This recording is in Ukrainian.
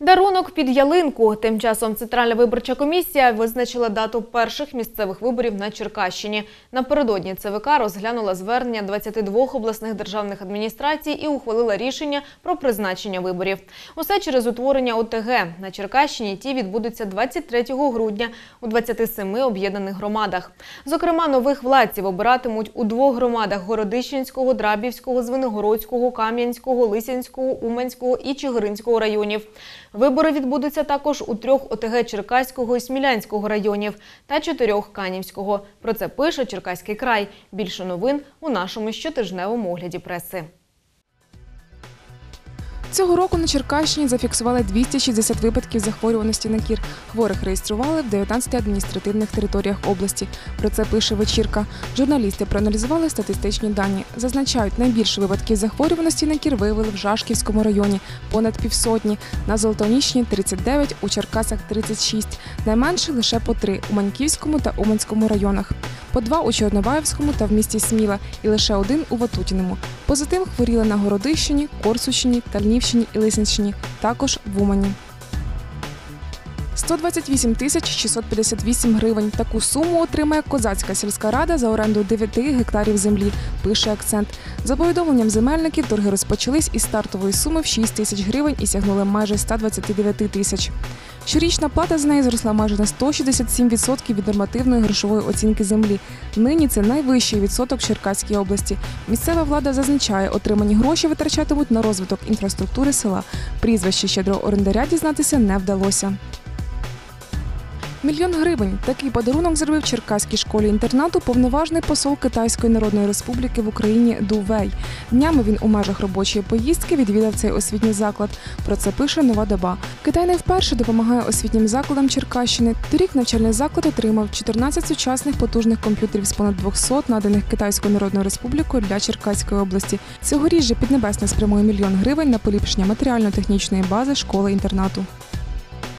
Дарунок під ялинку. Тим часом Центральна виборча комісія визначила дату перших місцевих виборів на Черкащині. Напередодні ЦВК розглянула звернення 22 обласних державних адміністрацій і ухвалила рішення про призначення виборів. Усе через утворення ОТГ. На Черкащині ті відбудуться 23 грудня у 27 об'єднаних громадах. Зокрема, нових владців обиратимуть у двох громадах – Городищенського, Драбівського, Звенигородського, Кам'янського, Лисянського, Уманського і Чигиринського районів. Вибори відбудуться також у трьох ОТГ Черкаського і Смілянського районів та чотирьох Канівського. Про це пише Черкаський край. Більше новин у нашому щотижневому огляді преси. Цього року на Черкащині зафіксували 260 випадків захворюваності на кір. Хворих реєстрували в 19 адміністративних територіях області. Про це пише вечірка. Журналісти проаналізували статистичні дані. Зазначають, найбільше випадків захворюваності на кір виявили в Жашківському районі понад півсотні, на Золотоніщині 39, у Черкасах 36, найменше лише по три у Маньківському та Уманському районах, по два у Чорнобаївському та в місті Сміла і лише один у Ватутіному. Позитив хворіли на Городищині, Корсущині, Тальнівщині і Лисянщині, також в Умані. 128 тисяч 658 гривень. Таку суму отримає Козацька сільська рада за оренду 9 гектарів землі, пише акцент. За повідомленням земельників, торги розпочались із стартової суми в 6 тисяч гривень і сягнули майже 129 тисяч. Щорічна плата за неї зросла майже на 167% від нормативної грошової оцінки землі. Нині це найвищий відсоток в Черкаській області. Місцева влада зазначає, отримані гроші витрачатимуть на розвиток інфраструктури села. Прізвище щедрого орендаря дізнатися не вдалося. Мільйон гривень. Такий подарунок зробив черкаській школі інтернату повноважний посол Китайської Народної Республіки в Україні Ду Вей. Днями він у межах робочої поїздки відвідав цей освітній заклад. Про це пише нова доба. Китай не вперше допомагає освітнім закладам Черкащини. Торік навчальний заклад отримав 14 сучасних потужних комп'ютерів з понад 200 наданих Китайською Народною Республікою для Черкаської області. Цьогоріч же Піднебесна спрямує мільйон гривень на поліпшення матеріально-технічної бази школи інтернату.